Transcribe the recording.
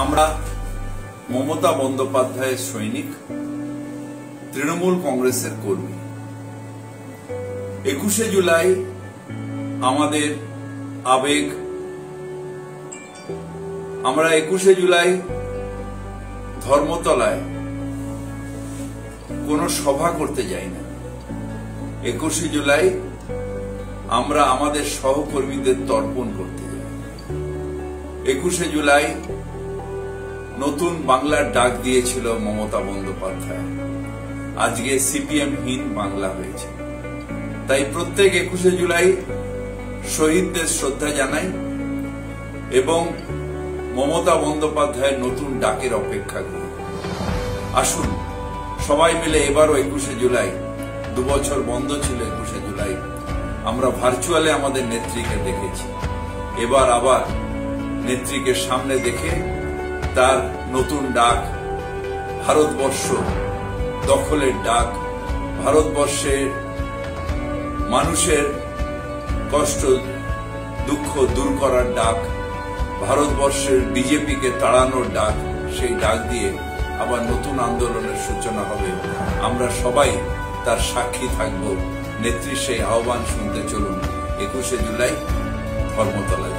আমরা মমতা বন্দ্যোপাধ্যায়ের সৈনিক, তৃণমূল কংগ্রেসের কর্মী। একুশে জুলাই আমাদের আবেগ। আমরা একুশে জুলাই ধর্মতলায় কোনো সভা করতে যাই না। একুশে জুলাই আমরা আমাদের সহকর্মীদের তর্পণ করতে যাই। একুশে জুলাই নতুন বাংলার ডাক দিয়েছিল মমতা বন্দ্যোপাধ্যায়। আজকে সিপিএম হীন বাংলা হয়েছে। তাই প্রত্যেক একুশে জুলাই শহীদদের শ্রদ্ধা জানাই এবং মমতা বন্দ্যোপাধ্যায়ের নতুন ডাকের অপেক্ষা করি। আসুন, সবাই মিলে এবারও একুশে জুলাই, দুবছর বন্ধ ছিল একুশে জুলাই, আমরা ভার্চুয়ালে আমাদের নেত্রীকে দেখেছি। এবার আবার নেত্রীকে সামনে দেখে তার নতুন ডাক, ভারতবর্ষ দখলের ডাক, ভারতবর্ষের মানুষের কষ্ট, দুঃখ দূর করার ডাক, ভারতবর্ষের বিজেপিকে তাড়ানোর ডাক, সেই ডাক দিয়ে আবার নতুন আন্দোলনের সূচনা হবে। আমরা সবাই তার সাক্ষী থাকব। নেত্রী, সেই আহ্বান শুনতে চলুন। একুশে জুলাই ধর্মতলা